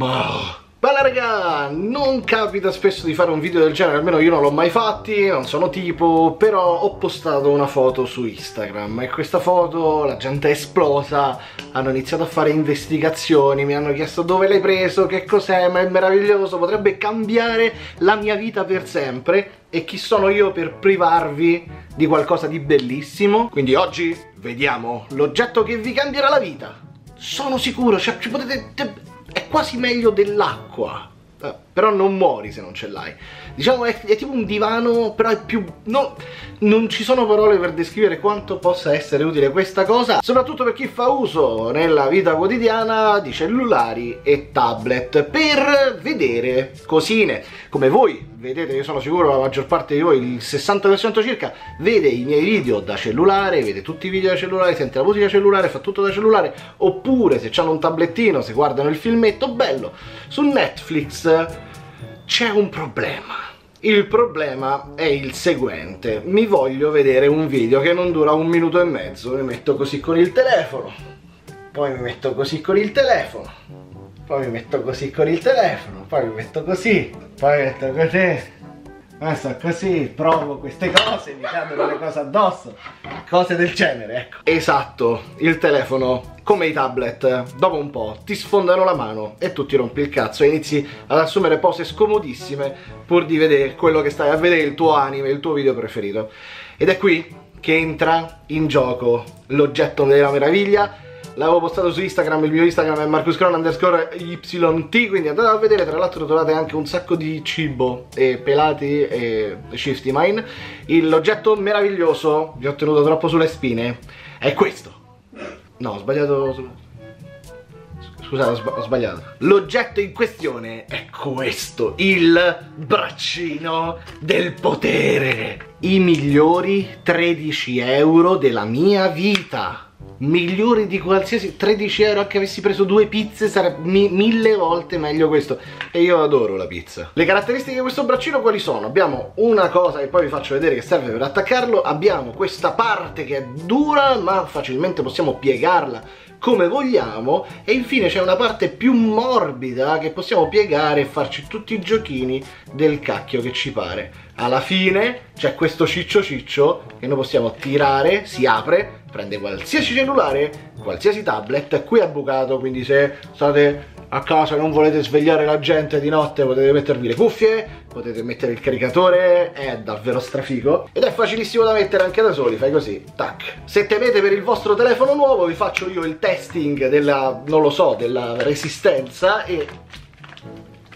Boh. Bella raga, non capita spesso di fare un video del genere, almeno io non l'ho mai fatti, non sono tipo, però ho postato una foto su Instagram e questa foto la gente è esplosa, hanno iniziato a fare investigazioni, mi hanno chiesto dove l'hai preso, che cos'è, ma è meraviglioso, potrebbe cambiare la mia vita per sempre e chi sono io per privarvi di qualcosa di bellissimo? Quindi oggi vediamo l'oggetto che vi cambierà la vita. Sono sicuro, cioè ci potete quasi meglio dell'acqua però non muori se non ce l'hai. Diciamo è, è, tipo un divano però è più no, non ci sono parole per descrivere quanto possa essere utile questa cosa soprattutto per chi fa uso nella vita quotidiana di cellulari e tablet per vedere cosine. Come voi vedete io sono sicuro la maggior parte di voi il 60% circa vede i miei video da cellulare vede tutti i video da cellulare sente la musica cellulare fa tutto da cellulare oppure se hanno un tablettino se guardano il filmetto bello su Netflix c'è un problema. Il problema è il seguente, mi voglio vedere un video che non dura un minuto e mezzo, mi metto così con il telefono, poi mi metto così con il telefono, poi mi metto così con il telefono, poi mi metto così, poi mi metto così, adesso così, provo queste cose, mi cadono le cose addosso, cose del genere, ecco. Esatto, il telefono, come i tablet, dopo un po' ti sfondano la mano e tu ti rompi il cazzo e inizi ad assumere pose scomodissime pur di vedere quello che stai a vedere, il tuo anime, il tuo video preferito. Ed è qui che entra in gioco l'oggetto della meraviglia l'avevo postato su Instagram, il mio Instagram è marcuscron underscore yt, quindi andate a vedere, tra l'altro trovate anche un sacco di cibo e pelati e shifty mine. L'oggetto meraviglioso, vi ho tenuto troppo sulle spine, è questo. No, ho sbagliato... Scusate, ho sbagliato. L'oggetto in questione è questo, il braccino del potere. I migliori 13 euro della mia vita migliori di qualsiasi 13 euro anche avessi preso due pizze sarebbe mi, mille volte meglio questo. E io adoro la pizza. Le caratteristiche di questo braccino quali sono? abbiamo una cosa che poi vi faccio vedere che serve per attaccarlo. Abbiamo questa parte che è dura ma facilmente possiamo piegarla come vogliamo. E infine c'è una parte più morbida che possiamo piegare e farci tutti i giochini del cacchio che ci pare. Alla fine c'è questo ciccio ciccio che noi possiamo tirare, si apre prende qualsiasi cellulare, qualsiasi tablet, qui è bucato, quindi se state a casa e non volete svegliare la gente di notte potete mettervi le cuffie, potete mettere il caricatore, è davvero strafigo ed è facilissimo da mettere anche da soli, fai così, tac. Se temete per il vostro telefono nuovo vi faccio io il testing della, non lo so, della resistenza e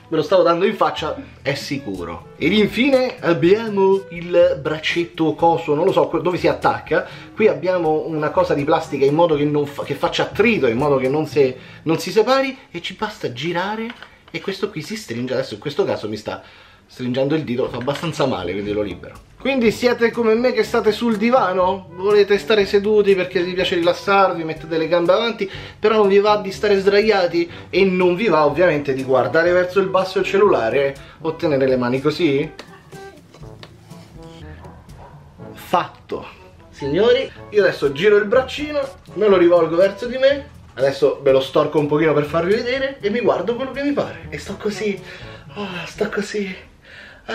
ve lo stavo dando in faccia, è sicuro. Ed infine abbiamo il braccetto coso, non lo so dove si attacca. Qui abbiamo una cosa di plastica in modo che, fa, che faccia attrito, in modo che non, se, non si separi e ci basta girare e questo qui si stringe. Adesso in questo caso mi sta stringendo il dito, fa abbastanza male, quindi lo libero. Quindi siete come me che state sul divano? Volete stare seduti perché vi piace rilassarvi, mettete le gambe avanti, però non vi va di stare sdraiati e non vi va ovviamente di guardare verso il basso il cellulare o tenere le mani così? Fatto! Signori, io adesso giro il braccino, me lo rivolgo verso di me, adesso ve lo storco un pochino per farvi vedere e mi guardo quello che mi pare. E sto così, oh, sto così. Ah,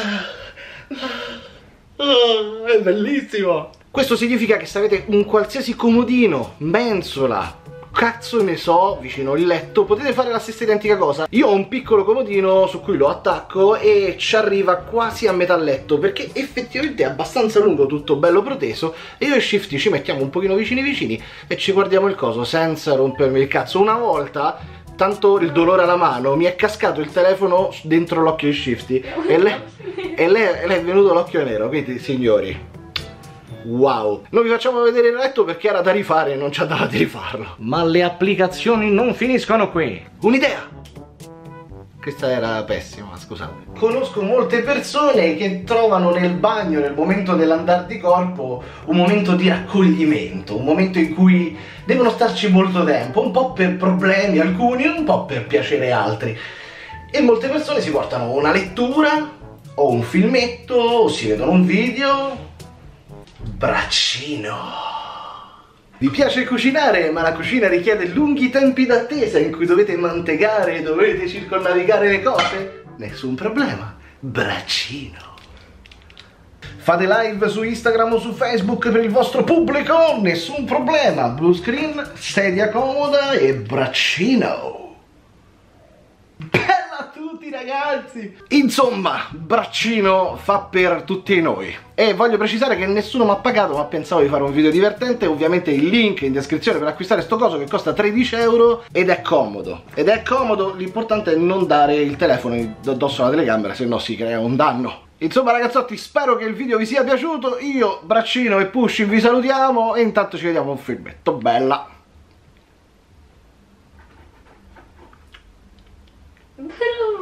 ah. Oh, è bellissimo! Questo significa che se avete un qualsiasi comodino, mensola, cazzo ne so, vicino al letto, potete fare la stessa identica cosa. Io ho un piccolo comodino su cui lo attacco e ci arriva quasi a metà letto, perché effettivamente è abbastanza lungo, tutto bello proteso, e io e Shifty ci mettiamo un pochino vicini vicini e ci guardiamo il coso senza rompermi il cazzo. Una volta tanto il dolore alla mano mi è cascato il telefono dentro l'occhio di Shifty e lei, e lei, lei è venuto l'occhio nero quindi signori? Wow, non vi facciamo vedere il letto perché era da rifare e non ci andava di rifarlo. Ma le applicazioni non finiscono qui. Un'idea! Questa era pessima, scusate. Conosco molte persone che trovano nel bagno, nel momento dell'andar di corpo, un momento di raccoglimento, un momento in cui devono starci molto tempo, un po' per problemi alcuni, un po' per piacere altri. E molte persone si portano una lettura, o un filmetto, o si vedono un video. Braccino. Vi piace cucinare, ma la cucina richiede lunghi tempi d'attesa in cui dovete mantecare e dovete circonnavigare le cose? Nessun problema. Braccino. Fate live su Instagram o su Facebook per il vostro pubblico? Nessun problema. Blue screen, sedia comoda e braccino. Bella ragazzi! Insomma, braccino fa per tutti noi. E voglio precisare che nessuno mi ha pagato, ma pensavo di fare un video divertente. Ovviamente il link in descrizione per acquistare sto coso che costa 13 euro ed è comodo. Ed è comodo, l'importante è non dare il telefono addosso alla telecamera, se no si crea un danno. Insomma ragazzotti spero che il video vi sia piaciuto, io, Braccino e Pushing vi salutiamo e intanto ci vediamo un filmetto, bella! No.